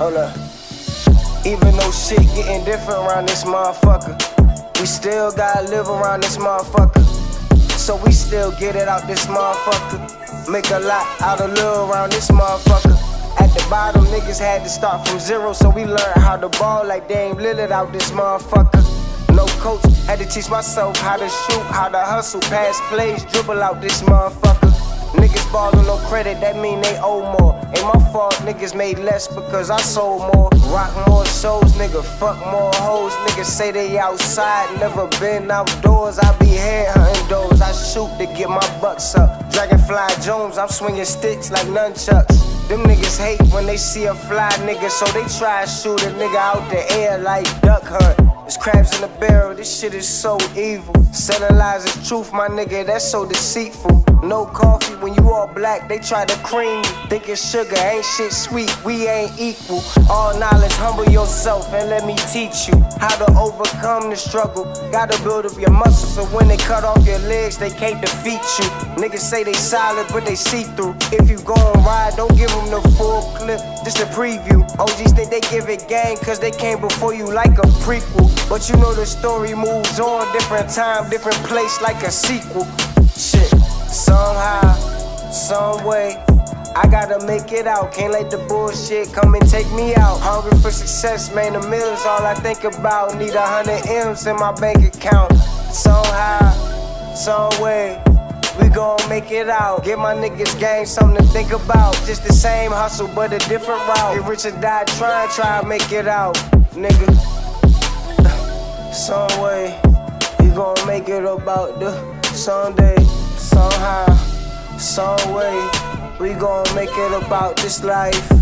Hold up. Even though shit getting different around this motherfucker, we still gotta live around this motherfucker. So we still get it out this motherfucker. Make a lot out of little around this motherfucker. At the bottom, niggas had to start from zero, so we learned how to ball like Dame Lillard out this motherfucker. No coach, had to teach myself how to shoot, how to hustle, pass plays, dribble out this motherfucker. Niggas ballin' no credit, that mean they owe more. Ain't my fault, niggas made less because I sold more. Rock more shows, nigga, fuck more hoes. Niggas say they outside, never been outdoors. I be head hunting doors, I shoot to get my bucks up. Dragonfly Jones, I'm swinging sticks like nunchucks. Them niggas hate when they see a fly nigga, so they try to shoot a nigga out the air like duck hunt. There's crabs in the barrel, this shit is so evil. Selling lies is truth, my nigga, that's so deceitful. No coffee when you all black, they try to cream you. Thinking sugar ain't shit sweet, we ain't equal. All knowledge, humble yourself and let me teach you how to overcome the struggle. Gotta build up your muscles so when they cut off your legs, they can't defeat you. Niggas say they solid, but they see through. If you gon' ride, don't give them the full clip, just a preview. OGs think they give it gang, cause they came before you like a prequel. But you know the story moves on, different time, different place, like a sequel. Shit, somehow, some way. I gotta make it out, can't let the bullshit come and take me out. Hungry for success, man, the mill's all I think about. Need a hundred M's in my bank account. Somehow, some way we gon' make it out. Get my niggas gang, something to think about. Just the same hustle, but a different route. Get rich or die trying, try to make it out, nigga. Some way, we gon' make it about the Sunday. Somehow, some way, we gon' make it about this life.